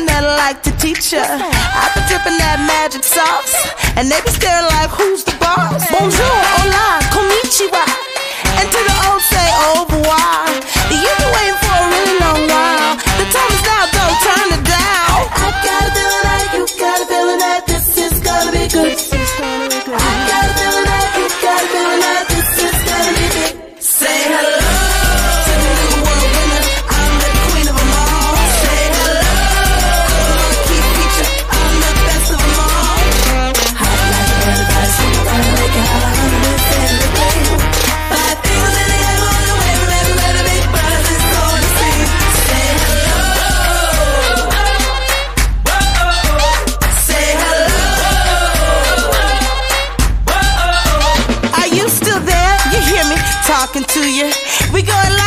like to teach ya. I be dripping that magic sauce, and they be staring like, who's the boss? Bonjour, hola, konnichiwa. And to the old say au revoir. You've been waiting for a really long while. The time is now, don't turn it down. I got a feeling that you got a feeling that this is gonna be good. talking to you. We going